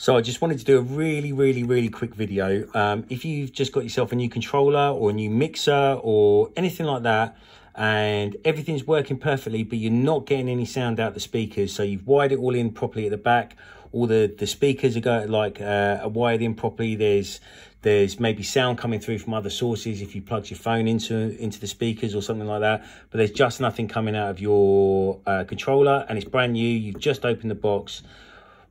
So I just wanted to do a really, really, really quick video. Um, if you've just got yourself a new controller or a new mixer or anything like that, and everything's working perfectly, but you're not getting any sound out the speakers, so you've wired it all in properly at the back, all the, the speakers are going like uh, are wired in properly. There's there's maybe sound coming through from other sources if you plug your phone into into the speakers or something like that. But there's just nothing coming out of your uh, controller, and it's brand new. You've just opened the box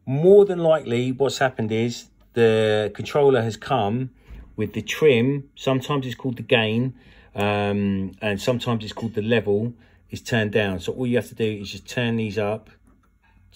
more than likely what's happened is the controller has come with the trim. Sometimes it's called the gain um, and sometimes it's called the level is turned down. So all you have to do is just turn these up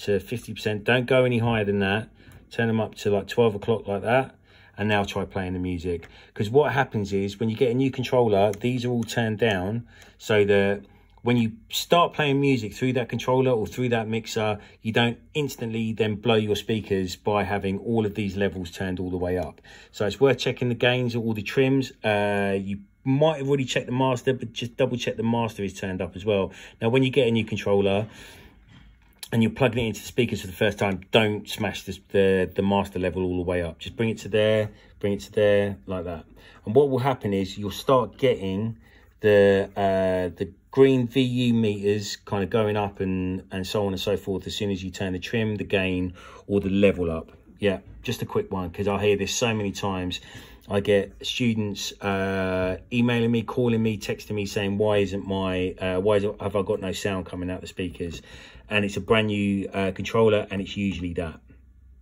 to 50% don't go any higher than that. Turn them up to like 12 o'clock like that and now try playing the music. Because what happens is when you get a new controller these are all turned down so that when you start playing music through that controller or through that mixer, you don't instantly then blow your speakers by having all of these levels turned all the way up. So it's worth checking the gains or all the trims. Uh, you might have already checked the master, but just double check the master is turned up as well. Now, when you get a new controller, and you're plugging it into the speakers for the first time, don't smash this, the, the master level all the way up. Just bring it to there, bring it to there, like that. And what will happen is you'll start getting the uh, the green VU meters kind of going up and, and so on and so forth as soon as you turn the trim, the gain, or the level up. Yeah, just a quick one because I hear this so many times. I get students uh, emailing me, calling me, texting me saying, "Why isn't my uh, why is it, have I got no sound coming out the speakers?" And it's a brand new uh, controller, and it's usually that.